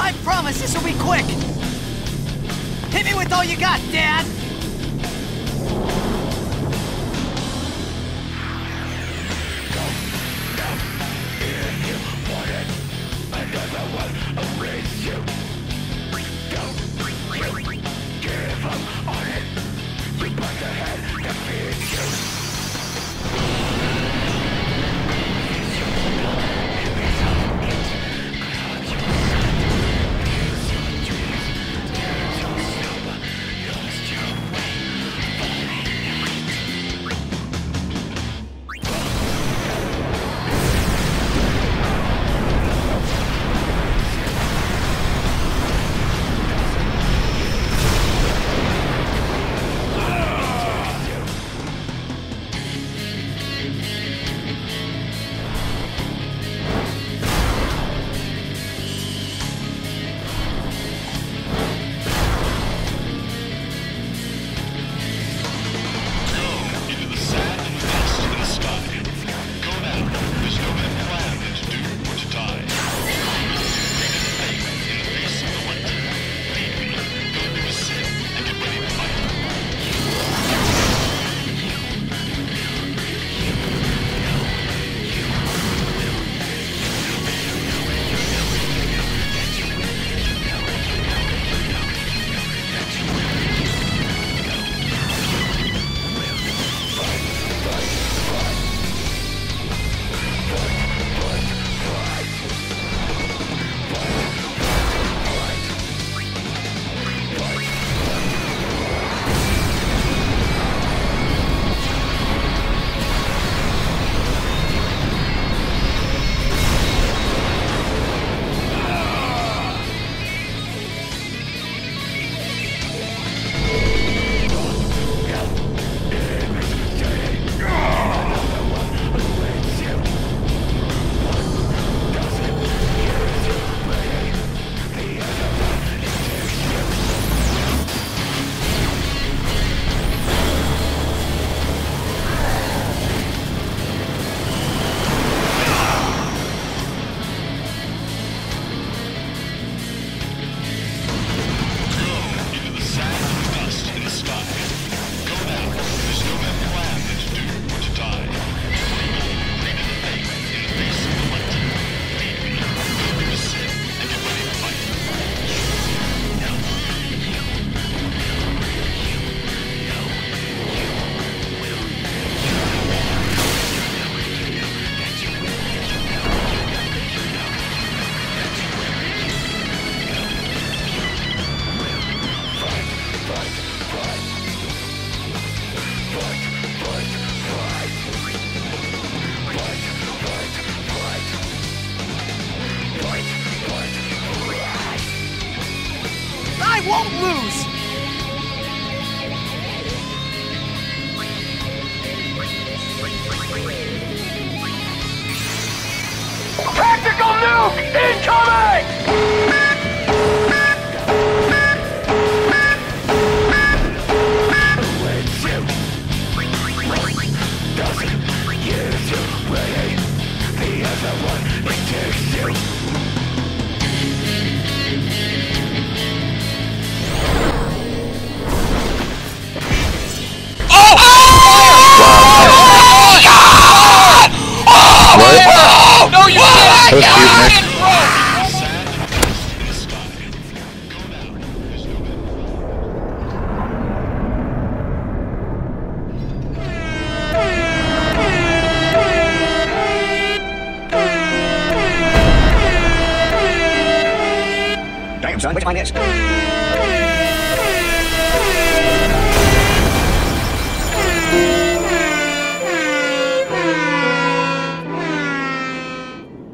I promise this will be quick. Hit me with all you got, Dad. won't lose! Tactical nuke incoming! Doesn't use you, The one, takes you Push dude, Nick. Damn, son, where's my next?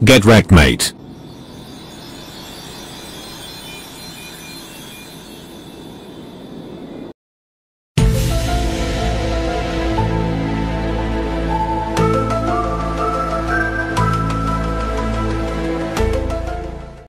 Get wrecked, mate.